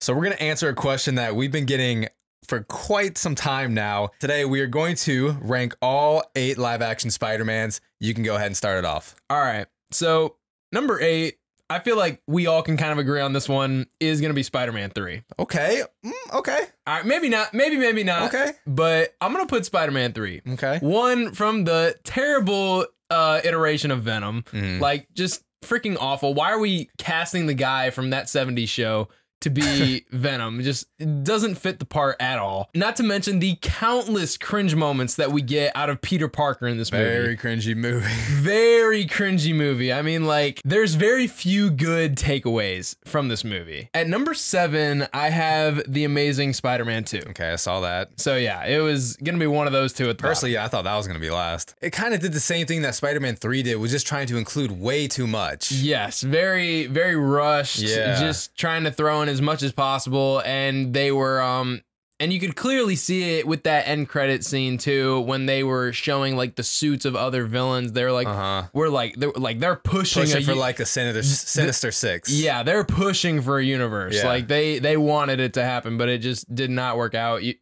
So we're going to answer a question that we've been getting for quite some time now. Today we are going to rank all eight live action Spider-Mans. You can go ahead and start it off. All right. So number eight, I feel like we all can kind of agree on this one is going to be Spider-Man three. Okay. Mm, okay. All right, maybe not, maybe maybe not. Okay. But I'm gonna put Spider-Man three. Okay. One from the terrible uh, iteration of Venom, Mhm. like just freaking awful. Why are we casting the guy from that '70s show? To be Venom, It just doesn't fit the part at all. Not to mention the countless cringe moments that we get out of Peter Parker in this movie Very cringy movie. very cringy movie. I mean, like, there's very few good takeaways from this movie. At number seven, I have The Amazing Spider Man 2. okay, I saw that. So, yeah, it was going to be one of those two at the bottom. Personally, yeah, I thought that was going to be last. It kind of did the same thing that Spider-Man 3 did, was just trying to include way too much. Yes, very, very rushed. Yeah. Just trying to throw in as much as possible. And they were, um, and you could clearly see it with that end credit scene too, when they were showing like the suits of other villains. They're like, Uh-huh. we're like, they're like they're pushing, for like a Sinister, Sinister Six. Yeah, they're pushing for a universe. Yeah. Like they they wanted it to happen, but it just did not work out. You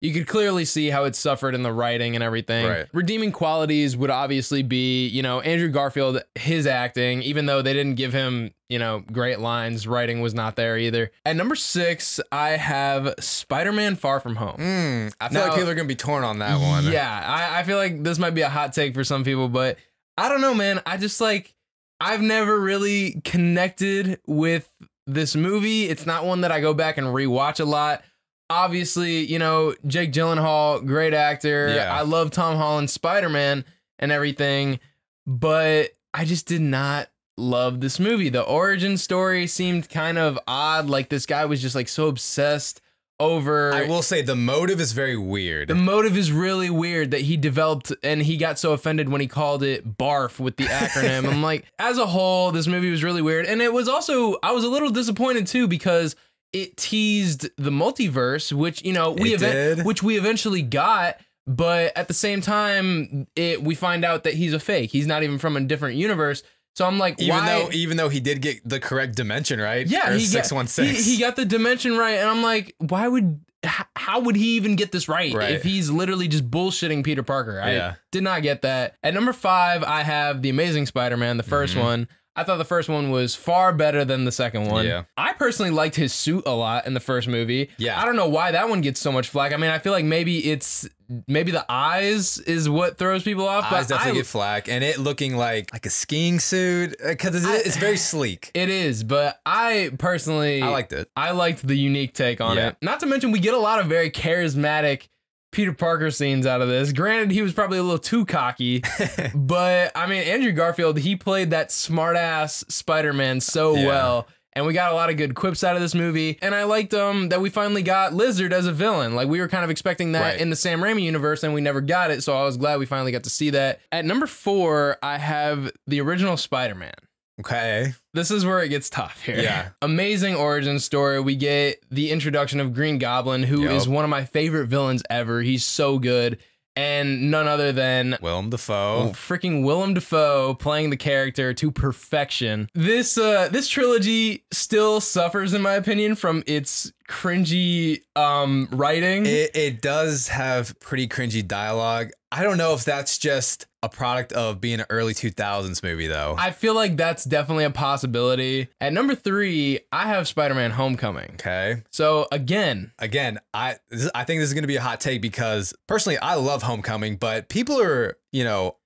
you could clearly see how it suffered in the writing and everything. Right. Redeeming qualities would obviously be, you know, Andrew Garfield, his acting, even though they didn't give him, you know, great lines, writing was not there either. At number six, I have Spider-Man Far From Home. Mm, I feel Now- like people are going to be torn on that one. Yeah, I, I feel like this might be a hot take for some people, but I don't know, man. I just like I've never really connected with this movie. It's not one that I go back and rewatch a lot. Obviously, you know, Jake Gyllenhaal, great actor. Yeah. I love Tom Holland's Spider-Man and everything, but I just did not love this movie. The origin story seemed kind of odd. Like this guy was just like so obsessed over I will say the motive is very weird. the motive is really weird that he developed and he got so offended when he called it BARF with the acronym. I'm like, as a whole, this movie was really weird. And it was also, I was a little disappointed too because it teased the multiverse, which, you know, we event- which we eventually got. But at the same time, it we find out that he's a fake. He's not even from a different universe. So I'm like, even why? though even though he did get the correct dimension right. Yeah, he got, 616. He, he got the dimension right, and I'm like, why would? How would he even get this right, Right. if he's literally just bullshitting Peter Parker? I Yeah. did not get that. At number five, I have the Amazing Spider-Man, the 1st Mhm. one. I thought the first one was far better than the second one. Yeah. I personally liked his suit a lot in the first movie. Yeah. I don't know why that one gets so much flack. I mean, I feel like maybe it's maybe the eyes is what throws people off. Eyes but definitely I, get flack, and it looking like like a skiing suit uh, because it's, it's very sleek. it is, but I personally I liked it. I liked the unique take on Yeah. it. Not to mention, we get a lot of very charismatic Peter Parker scenes out of this. Granted, he was probably a little too cocky, but I mean, Andrew Garfield, he played that smartass Spider Man so Yeah. well. And we got a lot of good quips out of this movie. And I liked um that we finally got Lizard as a villain. Like we were kind of expecting that Right. in the Sam Raimi universe, and we never got it. So I was glad we finally got to see that. At number four, I have the original Spider Man. Okay. This is where it gets tough here. Yeah. Amazing origin story. We get the introduction of Green Goblin, who is Yup. one of my favorite villains ever. He's so good. And none other than Willem Dafoe. freaking Willem Dafoe playing the character to perfection. This uh this trilogy still suffers in my opinion from its cringy um writing. It, it does have pretty cringy dialogue. I don't know if that's just a product of being an early 2000s movie, though. I feel like that's definitely a possibility. At number 3, I have Spider-Man Homecoming. okay. So again, Again, I this, I think this is going to be a hot take because personally, I love Homecoming, but people are, you know,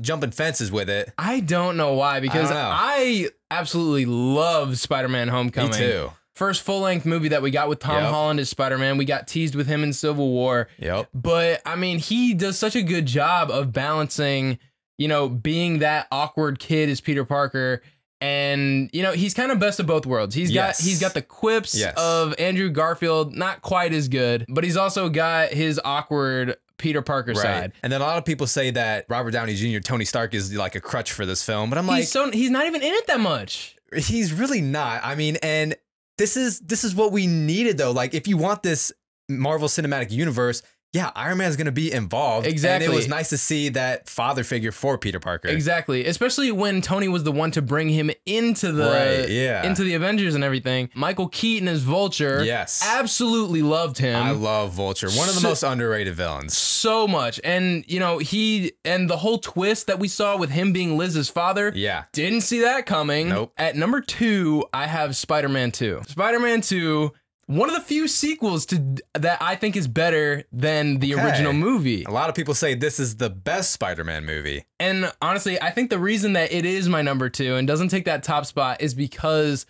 jumping fences with it. I don't know why because don't. I, absolutely love Spider-Man Homecoming. Me too. First full-length movie that we got with Tom Yep. Holland as Spider-Man. We got teased with him in Civil War. Yep. But I mean, he does such a good job of balancing, you know, being that awkward kid as Peter Parker and you know, he's kind of best of both worlds. He's Yes. got he's got the quips Yes. of Andrew Garfield, not quite as good, but he's also got his awkward Peter Parker side. And then a lot of people say that Robert Downey Jr., Tony Stark, is like a crutch for this film, but I'm like, he's so he's not even in it that much. he's really not. I mean, and this is this is what we needed though. Like, if you want this Marvel Cinematic Universe, yeah, Iron Man's going to be involved. Exactly. And it was nice to see that father figure for Peter Parker. Exactly. Especially when Tony was the one to bring him into the Right, yeah. into the Avengers and everything. Michael Keaton as Vulture. Yes. Absolutely loved him. I love Vulture. One of the So- most underrated villains. so much. And you know, he and the whole twist that we saw with him being Liz's father. Yeah. Didn't see that coming. Nope. At number two, I have Spider-Man 2. Spider-Man 2, one of the few sequels to that I think is better than the Okay. original movie. A lot of people say this is the best Spider Man movie. And honestly, I think the reason that it is my number two and doesn't take that top spot is because,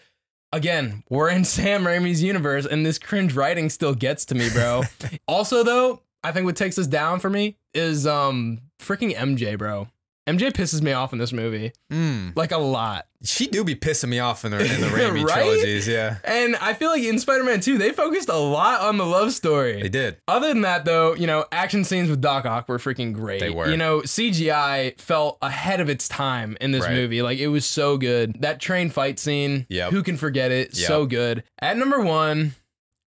again, we're in Sam Raimi's universe and this cringe writing still gets to me, bro. also, though, I think what takes us down for me is um freaking MJ, bro. MJ pisses me off in this movie Mm. like a lot. She do be pissing me off in the, in the Raimi Right? trilogies. Yeah. And I feel like in Spider-Man 2, they focused a lot on the love story. They did. Other than that, though, you know, action scenes with Doc Ock were freaking great. They were. You know, CGI felt ahead of its time in this Right. movie. Like, it was so good. That train fight scene, Yep. who can forget it? Yep. So good. At number one,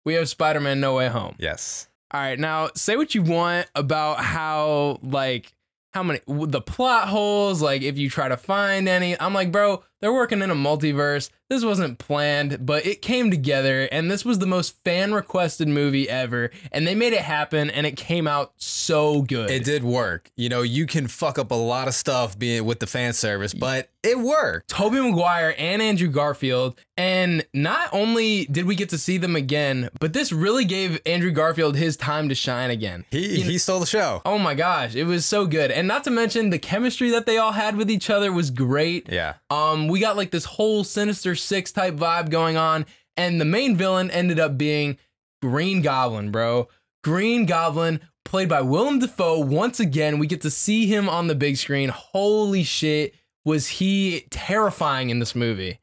we have Spider Man No Way Home. Yes. All right, now say what you want about how, like, how many the plot holes, like if you try to find any, I'm like, bro, they're working in a multiverse. This wasn't planned, but it came together, and this was the most fan requested movie ever, and they made it happen, and it came out so good. It did work. You know, you can fuck up a lot of stuff being with the fan service, but it worked. Tobey Maguire and Andrew Garfield. And not only did we get to see them again, but this really gave Andrew Garfield his time to shine again. He he stole the show. Oh my gosh, it was so good. And not to mention the chemistry that they all had with each other was great. Yeah. Um, We got like this whole Sinister Six type vibe going on, and the main villain ended up being Green Goblin, bro. Green Goblin, played by Willem Dafoe. Once again, we get to see him on the big screen. Holy shit, was he terrifying in this movie?